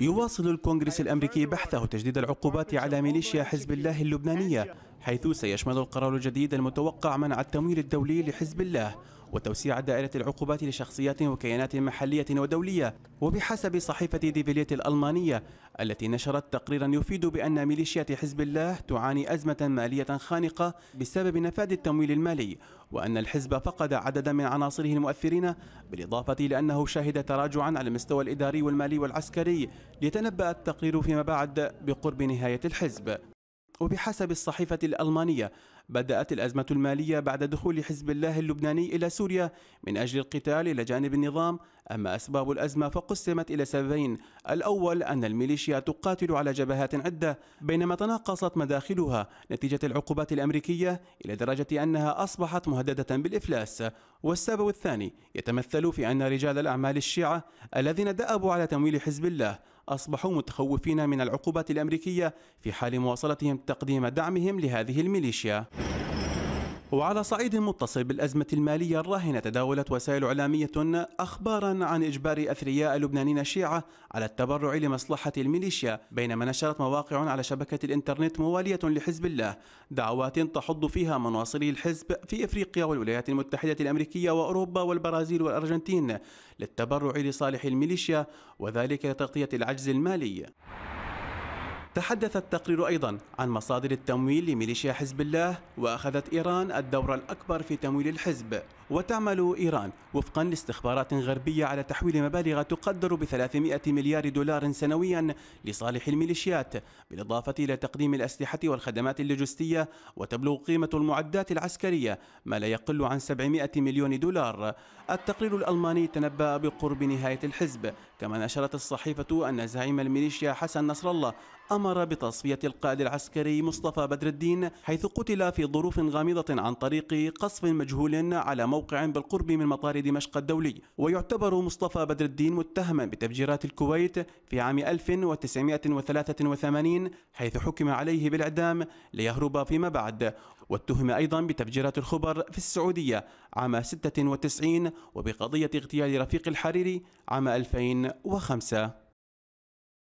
يواصل الكونغرس الأمريكي بحثه تجديد العقوبات على ميليشيا حزب الله اللبنانية حيث سيشمل القرار الجديد المتوقع منع التمويل الدولي لحزب الله. وتوسيع دائرة العقوبات لشخصيات وكيانات محلية ودولية وبحسب صحيفة ديفيليت الألمانية التي نشرت تقريرا يفيد بأن ميليشيات حزب الله تعاني أزمة مالية خانقة بسبب نفاذ التمويل المالي وأن الحزب فقد عددا من عناصره المؤثرين بالإضافة لأنه شهد تراجعا على المستوى الإداري والمالي والعسكري ليتنبأ التقرير فيما بعد بقرب نهاية الحزب. وبحسب الصحيفة الألمانية بدأت الأزمة المالية بعد دخول حزب الله اللبناني إلى سوريا من أجل القتال إلى جانب النظام أما أسباب الأزمة فقسمت إلى سببين. الأول أن الميليشيا تقاتل على جبهات عدة بينما تناقصت مداخلها. نتيجة العقوبات الأمريكية إلى درجة أنها أصبحت مهددة بالإفلاس. والسبب الثاني يتمثل في أن رجال الأعمال الشيعة الذين دأبوا على تمويل حزب الله أصبحوا متخوفين من العقوبات الأمريكية في حال مواصلتهم تقديم دعمهم لهذه الميليشيا. وعلى صعيد متصل بالأزمة المالية الراهنة تداولت وسائل إعلامية أخبارا عن إجبار أثرياء اللبنانيين الشيعة على التبرع لمصلحة الميليشيا بينما نشرت مواقع على شبكة الإنترنت موالية لحزب الله دعوات تحض فيها مناصري الحزب في إفريقيا والولايات المتحدة الأمريكية وأوروبا والبرازيل والأرجنتين للتبرع لصالح الميليشيا وذلك لتغطية العجز المالي. تحدث التقرير أيضا عن مصادر التمويل لميليشيا حزب الله وأخذت إيران الدور الأكبر في تمويل الحزب. وتعمل إيران وفقا لاستخبارات غربية على تحويل مبالغ تقدر ب 300 مليار دولار سنويا لصالح الميليشيات بالإضافة إلى تقديم الأسلحة والخدمات اللوجستية وتبلغ قيمة المعدات العسكرية ما لا يقل عن 700 مليون دولار. التقرير الألماني تنبأ بقرب نهاية الحزب كما نشرت الصحيفة أن زعيم الميليشيا حسن نصر الله أمر بتصفية القائد العسكري مصطفى بدر الدين حيث قتل في ظروف غامضة عن طريق قصف مجهول على موقع بالقرب من مطار دمشق الدولي. ويعتبر مصطفى بدر الدين متهما بتفجيرات الكويت في عام 1983 حيث حكم عليه بالإعدام ليهرب فيما بعد. واتهم أيضا بتفجيرات الخبر في السعودية عام 96 وبقضية اغتيال رفيق الحريري عام 2005